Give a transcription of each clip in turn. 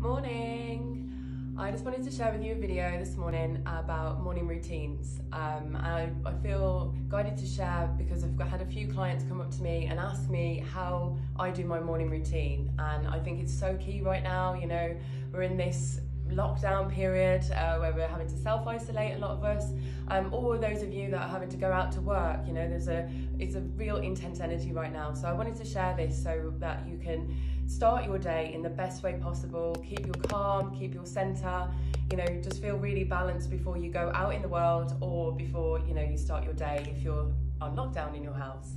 Morning! I just wanted to share with you a video this morning about morning routines. Um, I, I feel guided to share because I've had a few clients come up to me and ask me how I do my morning routine. And I think it's so key right now. You know, we're in this lockdown period uh, where we're having to self-isolate a lot of us um, or those of you that are having to go out to work you know there's a it's a real intense energy right now so I wanted to share this so that you can start your day in the best way possible. Keep your calm keep your center you know just feel really balanced before you go out in the world or before you know you start your day if you're on lockdown in your house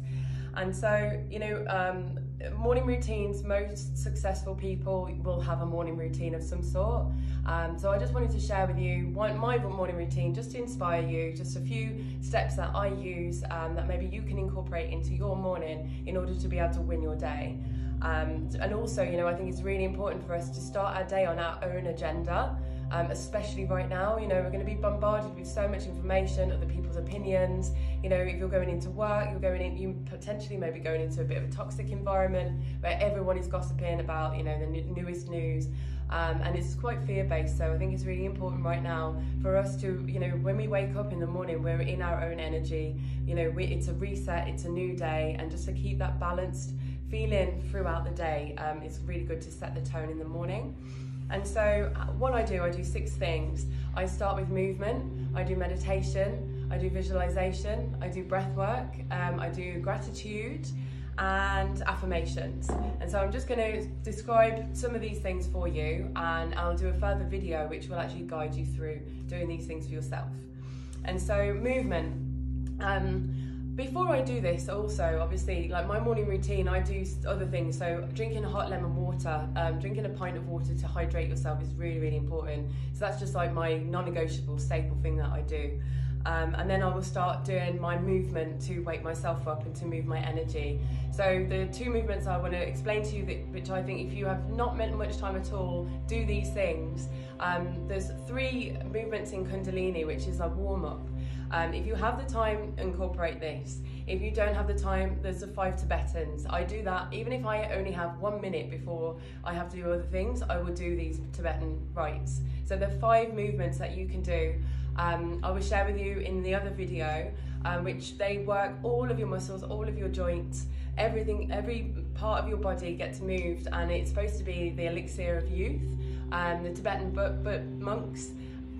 and so you know um, morning routines, most successful people will have a morning routine of some sort. Um, so I just wanted to share with you my, my, morning routine just to inspire you, just a few steps that I use um, that maybe you can incorporate into your morning in order to be able to win your day. Um, and also, you know, I think it's really important for us to start our day on our own agenda um, especially right now. You know, we're going to be bombarded with so much information, other people's opinions. You know, if you're going into work, you're going in, you potentially maybe going into a bit of a toxic environment where everyone is gossiping about, you know, the newest news. Um, and it's quite fear-based, so I think it's really important right now for us to, you know, when we wake up in the morning, we're in our own energy. You know, we, it's a reset, it's a new day, and just to keep that balanced feeling throughout the day, um, it's really good to set the tone in the morning. And so uh, what I do, I do six things. I start with movement, I do meditation, I do visualization, I do breath work, um, I do gratitude and affirmations. And so I'm just going to describe some of these things for you and I'll do a further video which will actually guide you through doing these things for yourself. And so movement. Um, before I do this, also, obviously, like my morning routine, I do other things. So, drinking hot lemon water, um, drinking a pint of water to hydrate yourself is really, really important. So, that's just like my non negotiable staple thing that I do. Um, and then I will start doing my movement to wake myself up and to move my energy. So the two movements I want to explain to you, that, which I think if you have not spent much time at all, do these things. Um, there's three movements in Kundalini, which is a warm up. Um, if you have the time, incorporate this. If you don't have the time, there's the five Tibetans. I do that, even if I only have one minute before I have to do other things, I will do these Tibetan rites. So the five movements that you can do, um, I will share with you in the other video, um, which they work all of your muscles, all of your joints, everything, every part of your body gets moved and it's supposed to be the elixir of youth. Um, the Tibetan but, but monks,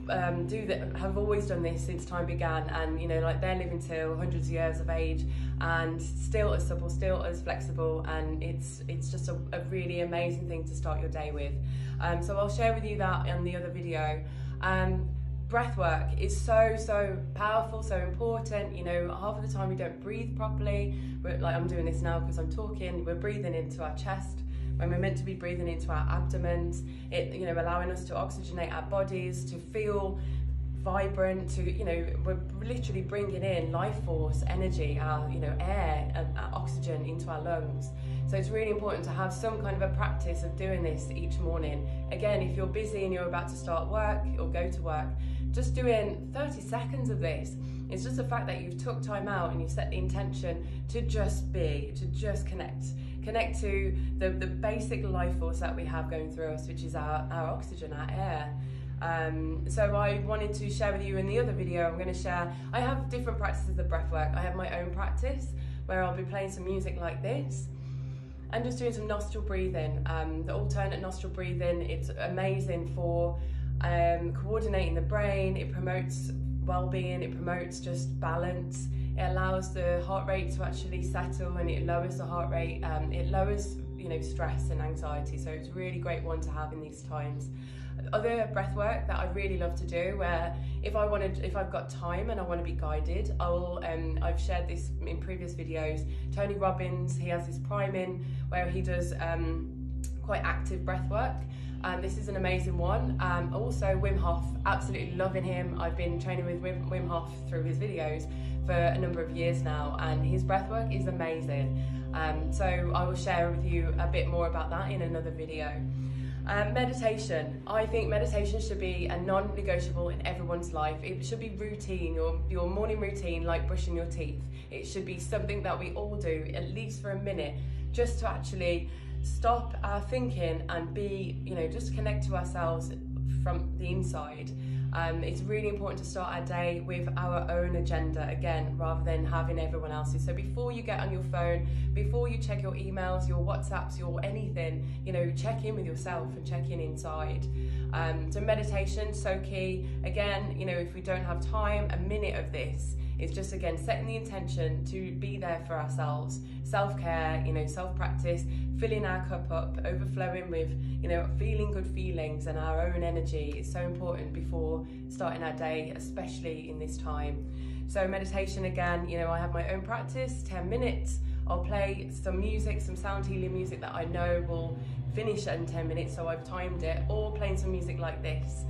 um, do that have always done this since time began and you know like they're living till hundreds of years of age and still as supple still as flexible and it's it's just a, a really amazing thing to start your day with. Um, so I'll share with you that in the other video. Um, breath work is so so powerful so important you know half of the time we don't breathe properly we're, like I'm doing this now because I'm talking we're breathing into our chest when we're meant to be breathing into our abdomens, it you know allowing us to oxygenate our bodies, to feel vibrant, to you know we're literally bringing in life force, energy, our you know air um, and oxygen into our lungs. So it's really important to have some kind of a practice of doing this each morning. Again, if you're busy and you're about to start work or go to work, just doing 30 seconds of this. It's just the fact that you've took time out and you've set the intention to just be, to just connect connect to the, the basic life force that we have going through us, which is our, our oxygen, our air. Um, so I wanted to share with you in the other video, I'm going to share, I have different practices of breath work. I have my own practice where I'll be playing some music like this and just doing some nostril breathing. Um, the alternate nostril breathing, it's amazing for um, coordinating the brain, it promotes well-being, it promotes just balance, it allows the heart rate to actually settle and it lowers the heart rate, um, it lowers you know stress and anxiety. So it's a really great one to have in these times. Other breath work that I really love to do where if I wanted if I've got time and I want to be guided I'll um, I've shared this in previous videos. Tony Robbins he has this priming where he does um, quite active breath work um, this is an amazing one. Um, also, Wim Hof, absolutely loving him. I've been training with Wim, Wim Hof through his videos for a number of years now, and his breath work is amazing. Um, so I will share with you a bit more about that in another video. Um, meditation. I think meditation should be a non-negotiable in everyone's life. It should be routine, your, your morning routine, like brushing your teeth. It should be something that we all do, at least for a minute, just to actually stop our thinking and be, you know, just connect to ourselves from the inside. Um, it's really important to start our day with our own agenda again, rather than having everyone else's. So before you get on your phone, before you check your emails, your WhatsApps, your anything, you know, check in with yourself and check in inside. Um, so meditation, so key. Again, you know, if we don't have time, a minute of this it's just again setting the intention to be there for ourselves. Self care, you know, self practice, filling our cup up, overflowing with, you know, feeling good feelings and our own energy is so important before starting our day, especially in this time. So, meditation again, you know, I have my own practice, 10 minutes. I'll play some music, some sound healing music that I know will finish in 10 minutes, so I've timed it, or playing some music like this.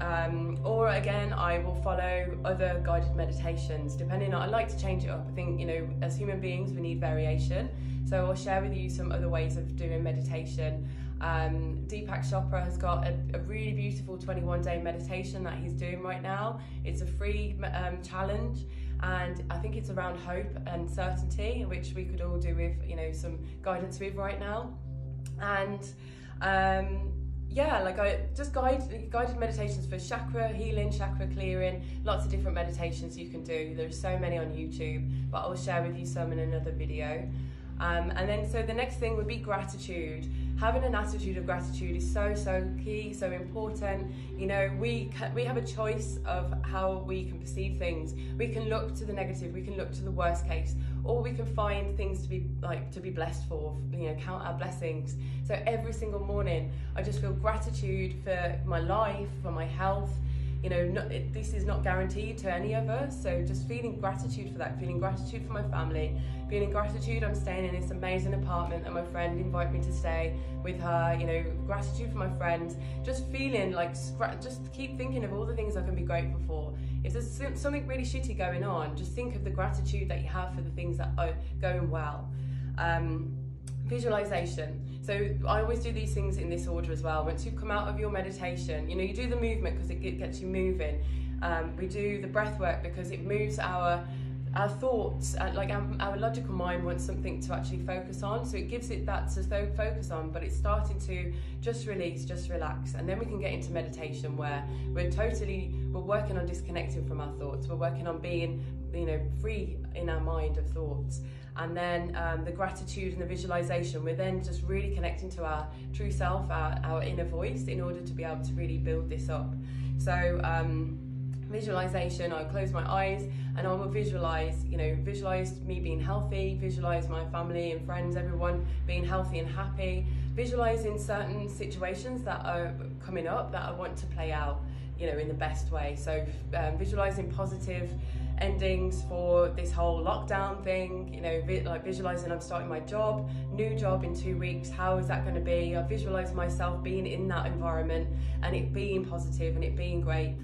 Um, or again, I will follow other guided meditations, depending on, I like to change it up. I think, you know, as human beings, we need variation. So I'll share with you some other ways of doing meditation. Um, Deepak Chopra has got a, a, really beautiful 21 day meditation that he's doing right now. It's a free um, challenge and I think it's around hope and certainty, which we could all do with, you know, some guidance with right now. And um, yeah, like I just guide guided meditations for chakra healing, chakra clearing, lots of different meditations you can do. There's so many on YouTube, but I'll share with you some in another video. Um, and then, so the next thing would be gratitude. Having an attitude of gratitude is so, so key, so important. You know, we we have a choice of how we can perceive things. We can look to the negative, we can look to the worst case, or we can find things to be like to be blessed for. You know, count our blessings. So every single morning, I just feel gratitude for my life, for my health, you know, not, it, this is not guaranteed to any of us. So just feeling gratitude for that, feeling gratitude for my family, feeling gratitude I'm staying in this amazing apartment that my friend invited me to stay with her, you know, gratitude for my friends, just feeling like, just keep thinking of all the things I can be grateful for. If there's something really shitty going on, just think of the gratitude that you have for the things that are going well. Um, visualization. So I always do these things in this order as well. Once you come out of your meditation, you know, you do the movement because it gets you moving. Um, we do the breath work because it moves our our thoughts, uh, like our, our, logical mind wants something to actually focus on, so it gives it that to focus on, but it's starting to just release, just relax, and then we can get into meditation where we're totally, we're working on disconnecting from our thoughts, we're working on being, you know, free in our mind of thoughts. And then um, the gratitude and the visualization, we're then just really connecting to our true self, our, our inner voice, in order to be able to really build this up. So, um, visualization, I close my eyes and I will visualize, you know, visualize me being healthy, visualize my family and friends, everyone being healthy and happy, visualizing certain situations that are coming up that I want to play out, you know, in the best way. So, um, visualizing positive endings for this whole lockdown thing you know vi- like visualizing i'm starting my job new job in two weeks how is that going to be? I visualize myself being in that environment and it being positive and it being great.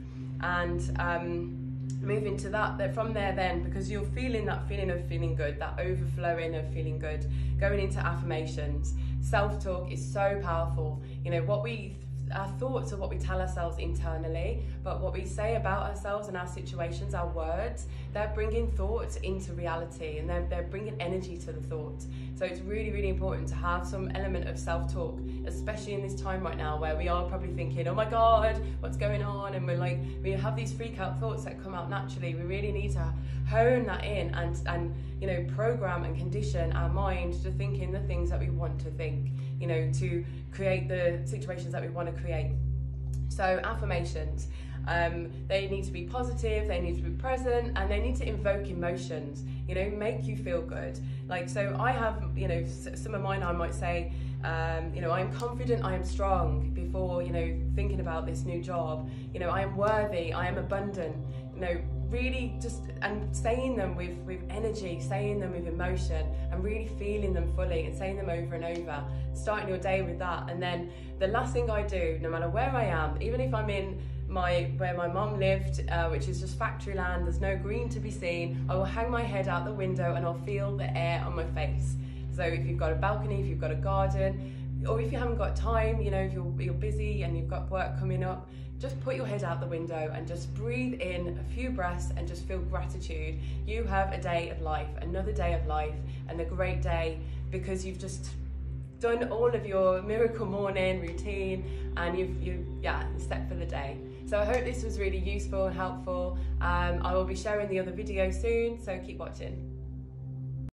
And um, moving to that that from there then because you're feeling that feeling of feeling good that overflowing of feeling good going into affirmations. Self-talk is so powerful. You know what we our thoughts are what we tell ourselves internally, but what we say about ourselves and our situations, our words, they're bringing thoughts into reality and they're, they're bringing energy to the thoughts. So it's really, really important to have some element of self talk, especially in this time right now where we are probably thinking, oh my God, what's going on? And we're like, we have these freak out thoughts that come out naturally. We really need to hone that in and, and you know, program and condition our mind to think in the things that we want to think, you know, to create the situations that we want to create. So, affirmations. Um, they need to be positive, they need to be present, and they need to invoke emotions, you know, make you feel good. Like, so I have, you know, some of mine I might say, um, you know, I am confident, I am strong before, you know, thinking about this new job. You know, I am worthy, I am abundant, you know, really just and saying them with with energy saying them with emotion and really feeling them fully and saying them over and over starting your day with that. And then the last thing i do no matter where i am even if i'm in my where my mom lived uh, which is just factory land there's no green to be seen i will hang my head out the window and i'll feel the air on my face. So if you've got a balcony if you've got a garden or if you haven't got time you know if you're, you're busy and you've got work coming up just put your head out the window and just breathe in a few breaths and just feel gratitude. You have a day of life, another day of life, and a great day because you've just done all of your miracle morning routine and you've, you yeah, set for the day. So I hope this was really useful and helpful. Um, I will be sharing the other video soon, so keep watching.